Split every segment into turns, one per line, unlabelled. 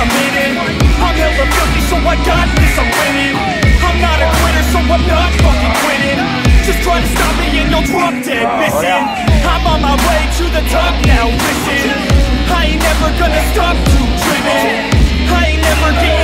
I'm in it. I'm hella filthy, so I got this, I'm winning. I'm not a quitter, so I'm not fucking quitting. Just try to stop me and you'll drop dead oh, missing. I'm on my way to the top now, listen. I ain't never gonna stop too driven. I ain't never getting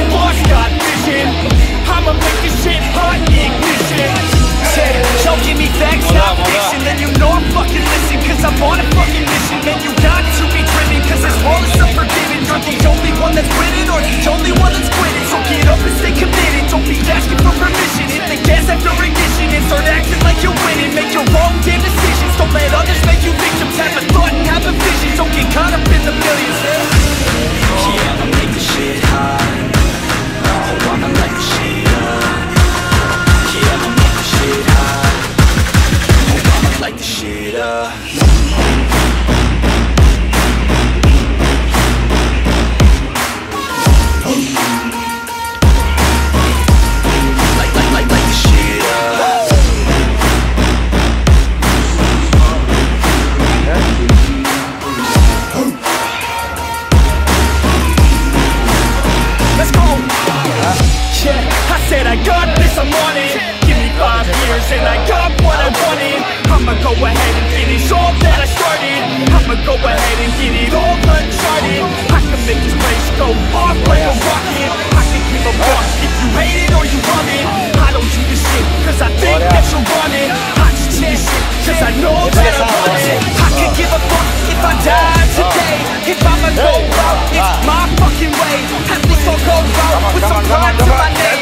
said I got this, I'm on it. Give me five years and I got what I wanted. I'ma go ahead and finish all that I started. I'ma go ahead and get it all uncharted. I can make this place go off like a rocket. I can give a fuck if you hate it or you love it. I don't do this shit cause I think that you want it. I just do this shit cause I know that I want it. I can give a fuck if I die today. If I'ma go out, it's my fucking way. At least I'll go out with some pride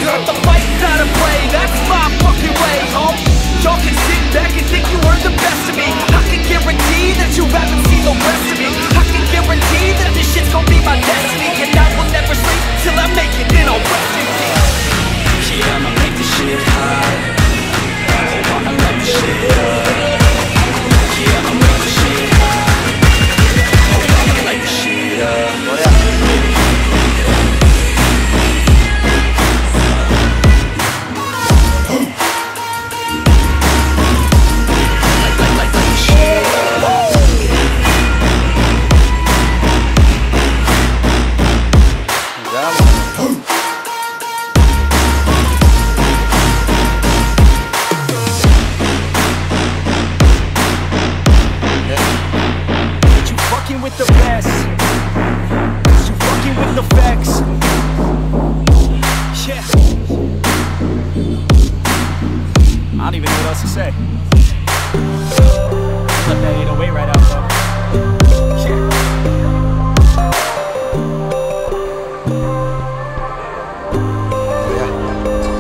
name. The fight's don't even know what else to say. That 808 right out though.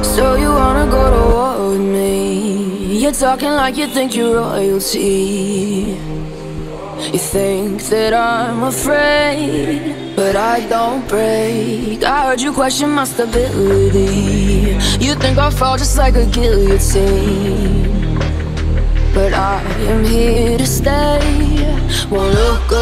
So you wanna go to war with me? You're talking like you think you're royalty. You think that I'm afraid, but I don't break. I heard you question my stability. You think I'll fall just like a guillotine, but I am here to stay. Won't look